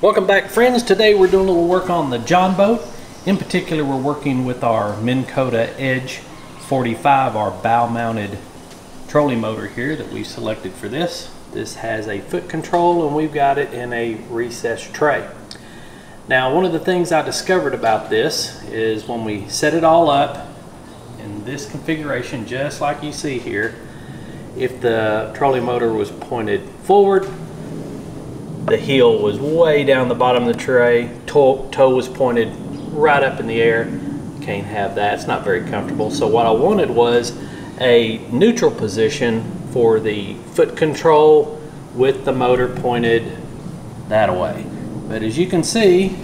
Welcome back friends. Today we're doing a little work on the jon boat. In particular we're working with our Minn Kota Edge 45, our bow mounted trolling motor here that we selected for this. This has a foot control and we've got it in a recessed tray. Now one of the things I discovered about this is when we set it all up in this configuration just like you see here, if the trolling motor was pointed forward the heel was way down the bottom of the tray. Toe, toe was pointed right up in the air. Can't have that, it's not very comfortable. So what I wanted was a neutral position for the foot control with the motor pointed that way. But as you can see,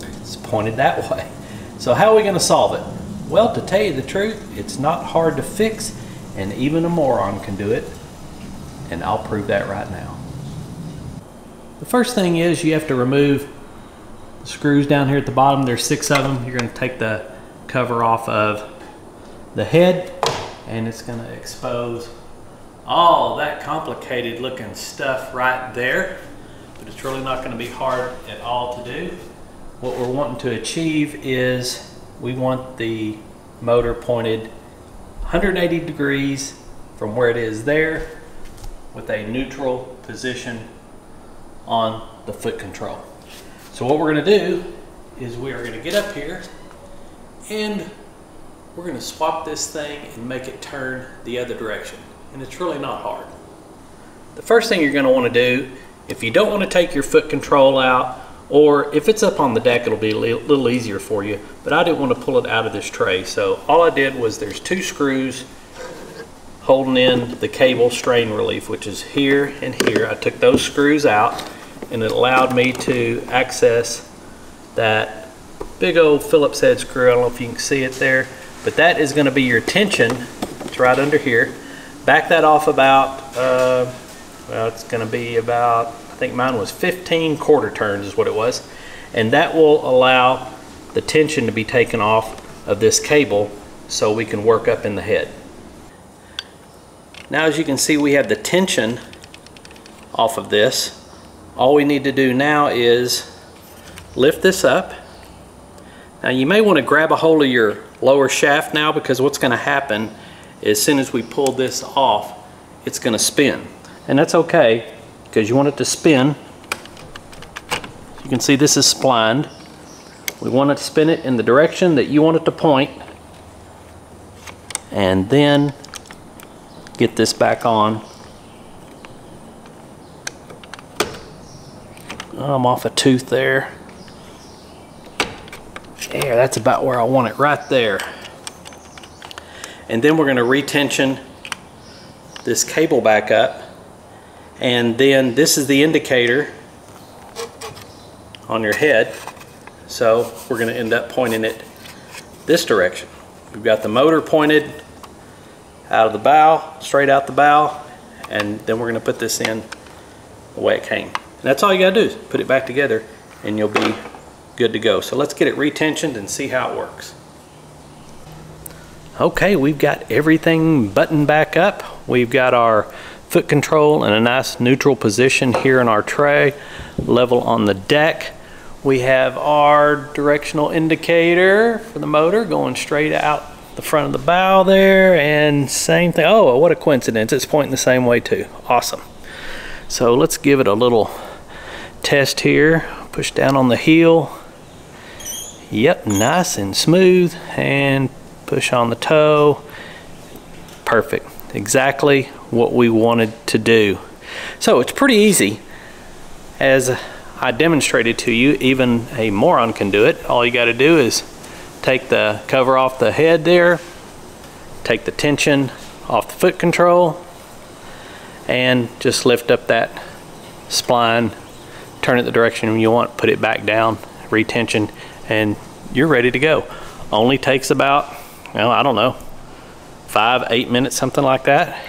it's pointed that way. So how are we gonna solve it? Well, to tell you the truth, it's not hard to fix and even a moron can do it. And I'll prove that right now. The first thing is you have to remove the screws down here at the bottom. There's six of them. You're going to take the cover off of the head and it's going to expose all that complicated looking stuff right there. But it's really not going to be hard at all to do. What we're wanting to achieve is we want the motor pointed 180 degrees from where it is there with a neutral position on the foot control. So what we're going to do is we are going to get up here and we're going to swap this thing and make it turn the other direction. And it's really not hard. The first thing you're going to want to do, if you don't want to take your foot control out, or if it's up on the deck, it'll be a little easier for you, but I didn't want to pull it out of this tray. So all I did was there's two screws holding in the cable strain relief, which is here and here. I took those screws out and it allowed me to access that big old Phillips head screw. I don't know if you can see it there, but that is going to be your tension. It's right under here. Back that off about, uh, well, it's going to be about, I think mine was 15 quarter turns is what it was. And that will allow the tension to be taken off of this cable so we can work up in the head. Now as you can see we have the tension off of this all we need to do now is lift this up. Now you may want to grab a hold of your lower shaft now because what's going to happen as soon as we pull this off, it's going to spin. And that's okay because you want it to spin. You can see this is splined. We want to spin it in the direction that you want it to point and then get this back on I'm off a tooth there. There, that's about where I want it, right there. And then we're gonna retension this cable back up. And then this is the indicator on your head. So we're gonna end up pointing it this direction. We've got the motor pointed out of the bow, straight out the bow, and then we're gonna put this in the way it came. And that's all you gotta do is put it back together and you'll be good to go. So let's get it retensioned and see how it works. Okay, we've got everything buttoned back up. We've got our foot control in a nice neutral position here in our tray, level on the deck. We have our directional indicator for the motor going straight out the front of the bow there and same thing. Oh, what a coincidence. It's pointing the same way too. Awesome. So let's give it a little test here. Push down on the heel. Yep, nice and smooth. And push on the toe. Perfect. Exactly what we wanted to do. So it's pretty easy. As I demonstrated to you, even a moron can do it. All you got to do is take the cover off the head there, take the tension off the foot control, and just lift up that spline turn it the direction you want, put it back down, retention, and you're ready to go. Only takes about, well, I don't know, five, eight minutes, something like that.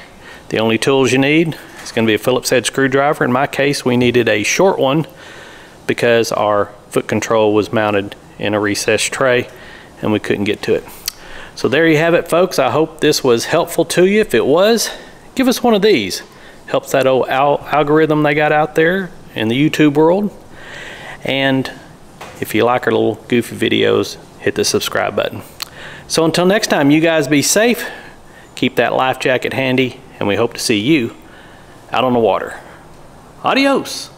The only tools you need is going to be a Phillips head screwdriver. In my case, we needed a short one because our foot control was mounted in a recessed tray and we couldn't get to it. So there you have it, folks. I hope this was helpful to you. If it was, give us one of these. Helps that old al algorithm they got out there in the YouTube world. And if you like our little goofy videos, hit the subscribe button. So until next time, you guys be safe, keep that life jacket handy, and we hope to see you out on the water. Adios.